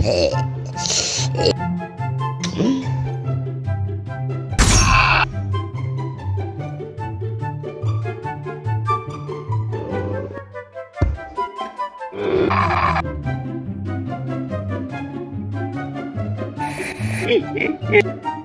Hey. Ah! 嘿嘿嘿